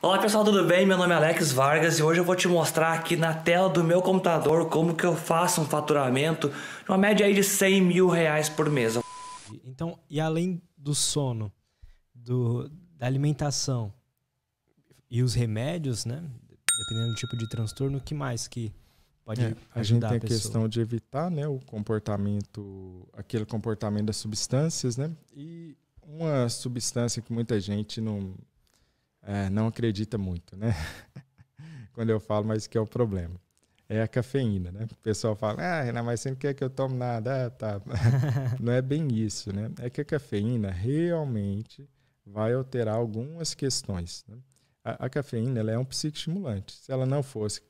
Olá pessoal, tudo bem? Meu nome é Alex Vargas e hoje eu vou te mostrar aqui na tela do meu computador como que eu faço um faturamento de uma média aí de 100 mil reais por mês. Então, e além do sono, do, da alimentação e os remédios, né? Dependendo do tipo de transtorno, o que mais que pode é, a gente tem a, a questão de evitar, né, o comportamento, aquele comportamento das substâncias, né? E uma substância que muita gente não é, não acredita muito, né? Quando eu falo, mas que é o problema. É a cafeína, né? O pessoal fala, ah, Renan, mas você não quer que eu tome nada? Ah, tá. não é bem isso, né? É que a cafeína realmente vai alterar algumas questões. Né? A, a, cafeína ela é um psicoestimulante. Se ela não fosse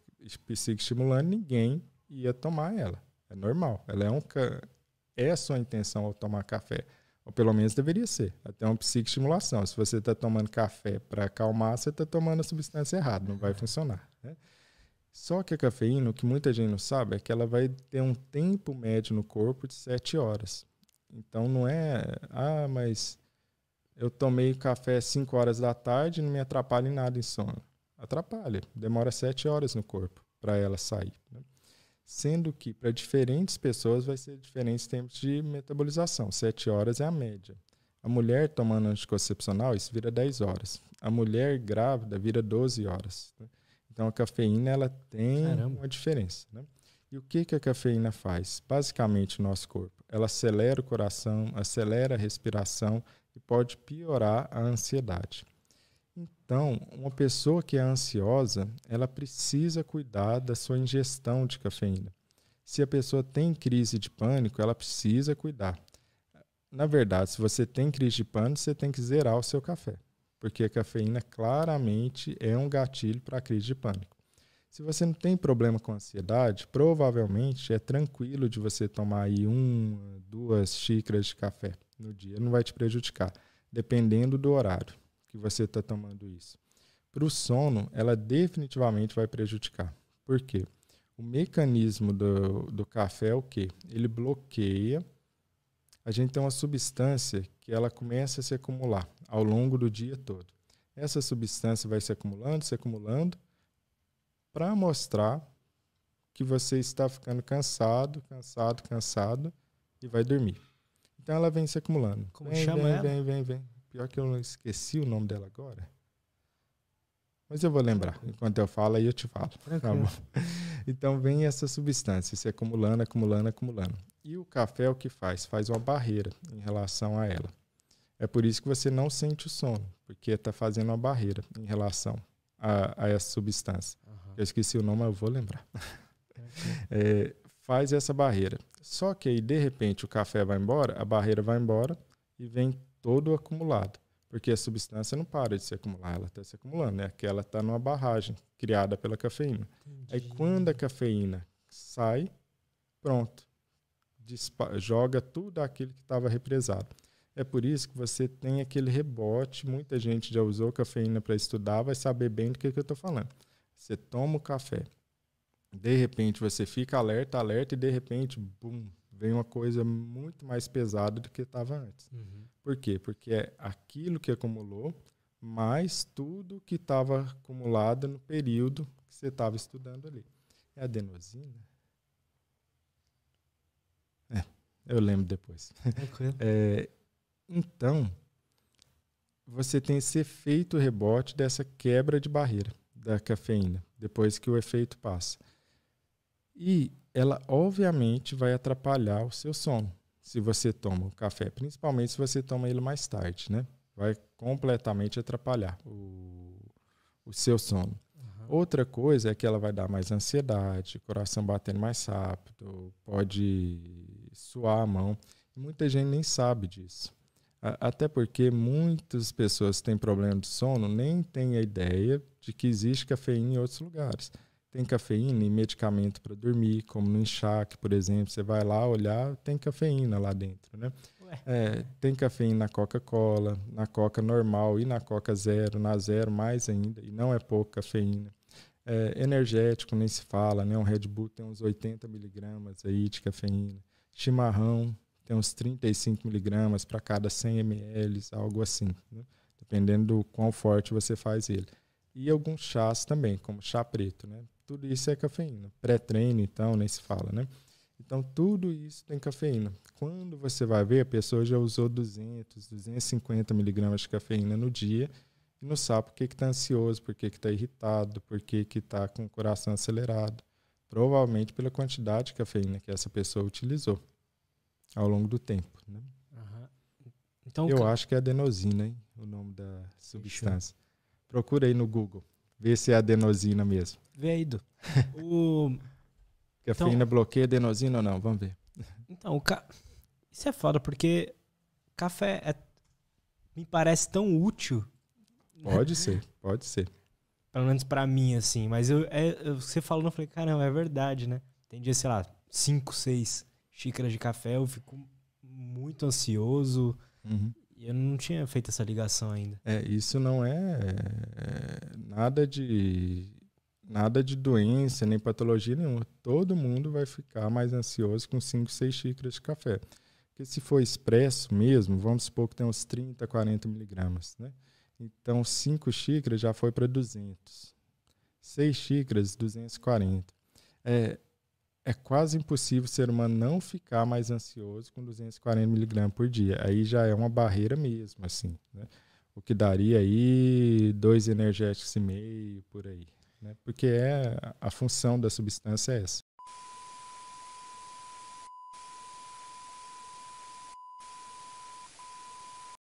psicoestimulante, ninguém ia tomar ela. É normal. Ela é um é a sua intenção ao tomar café. Ou pelo menos deveria ser. Até uma psicoestimulação. Se você está tomando café para acalmar, você está tomando a substância errada, não vai funcionar. Né? Só que a cafeína, o que muita gente não sabe, é que ela vai ter um tempo médio no corpo de 7 horas. Então não é, ah, mas eu tomei café 5 horas da tarde e não me atrapalha em nada em sono. Atrapalha, demora 7 horas no corpo para ela sair. Né? Sendo que para diferentes pessoas vai ser diferentes tempos de metabolização. 7 horas é a média. A mulher tomando anticoncepcional, isso vira 10 horas. A mulher grávida vira 12 horas. Né? Então a cafeína ela tem Caramba. uma diferença. Né? E o que, que a cafeína faz? Basicamente, no nosso corpo. Ela acelera o coração, acelera a respiração e pode piorar a ansiedade. Então, uma pessoa que é ansiosa, ela precisa cuidar da sua ingestão de cafeína. Se a pessoa tem crise de pânico, ela precisa cuidar. Na verdade, se você tem crise de pânico, você tem que zerar o seu café, porque a cafeína claramente é um gatilho para a crise de pânico. Se você não tem problema com ansiedade, provavelmente é tranquilo de você tomar aí uma, duas xícaras de café no dia, não vai te prejudicar, dependendo do horário que você está tomando isso. Para o sono, ela definitivamente vai prejudicar. Por quê? O mecanismo do, do café é o quê? Ele bloqueia. A gente tem uma substância que ela começa a se acumular ao longo do dia todo. Essa substância vai se acumulando, se acumulando, para mostrar que você está ficando cansado, cansado, cansado e vai dormir. Então ela vem se acumulando. Como vem, chama vem, ela? Vem, vem, vem. Pior que eu não esqueci o nome dela agora. Mas eu vou lembrar. Enquanto eu falo, aí eu te falo. Tá então vem essa substância se acumulando, acumulando, acumulando. E o café é o que faz? Faz uma barreira em relação a ela. É por isso que você não sente o sono, porque está fazendo uma barreira em relação a, a essa substância. Uhum. Eu esqueci o nome, mas eu vou lembrar. é, faz essa barreira. Só que aí, de repente, o café vai embora, a barreira vai embora e vem todo acumulado. Porque a substância não para de se acumular, ela está se acumulando, né? Que ela está numa barragem criada pela cafeína. Entendi. Aí quando a cafeína sai, pronto, joga tudo aquilo que estava represado. É por isso que você tem aquele rebote. Muita gente já usou cafeína para estudar, vai saber bem do que, que eu estou falando. Você toma o café, de repente você fica alerta, alerta, e de repente, bum, vem uma coisa muito mais pesada do que estava antes. Uhum. Por quê? Porque é aquilo que acumulou, mais tudo que estava acumulado no período que você estava estudando ali. É adenosina? É, eu lembro depois. É, então, você tem esse efeito rebote dessa quebra de barreira da cafeína, depois que o efeito passa. E ela obviamente vai atrapalhar o seu sono se você toma o café, principalmente se você toma ele mais tarde, né? Vai completamente atrapalhar o, o seu sono. Uhum. Outra coisa é que ela vai dar mais ansiedade, coração batendo mais rápido, pode suar a mão. Muita gente nem sabe disso. Até porque muitas pessoas que têm problema de sono nem têm a ideia de que existe cafeína em outros lugares. Tem cafeína em medicamento para dormir, como no enxaque, por exemplo. Você vai lá olhar, tem cafeína lá dentro, né? É, tem cafeína na Coca-Cola, na Coca normal e na Coca zero, na zero mais ainda, e não é pouco cafeína. É, energético nem se fala, né? Um Red Bull tem uns 80 miligramas aí de cafeína. Chimarrão tem uns 35 miligramas para cada 100 ml, algo assim, né? dependendo do quão forte você faz ele. E alguns chás também, como chá preto, né? Tudo isso é cafeína. Pré-treino, então, nem se fala, né? Então, tudo isso tem cafeína. Quando você vai ver, a pessoa já usou 200, 250 miligramas de cafeína no dia e não sabe por que está ansioso, por que está irritado, por que está com o coração acelerado. Provavelmente pela quantidade de cafeína que essa pessoa utilizou ao longo do tempo. Né? Uhum. Então, Eu acho que é adenosina, hein? o nome da substância. Procura aí no Google, vê se é adenosina mesmo. Vê aí, Du. o... Cafeína então, bloqueia adenosina ou não? Vamos ver. Então, o ca... isso é foda, porque café é... me parece tão útil. Pode ser, pode ser. Pelo menos para mim, assim. Mas eu, é, você falou, eu falei, caramba, é verdade, né? Tem dia, sei lá, cinco, seis xícaras de café, eu fico muito ansioso. Uhum. E eu não tinha feito essa ligação ainda. É, isso não é, é nada de nada de doença nem patologia nenhuma. Todo mundo vai ficar mais ansioso com 5, 6 xícaras de café. Porque se for expresso mesmo, vamos supor que tem uns 30, 40 miligramas, né? Então, 5 xícaras já foi para 200. 6 xícaras, 240. É, é quase impossível o ser humano não ficar mais ansioso com 240 miligramas por dia. Aí já é uma barreira mesmo, assim, né? O que daria aí dois energéticos e meio por aí, né? Porque é a função da substância é essa.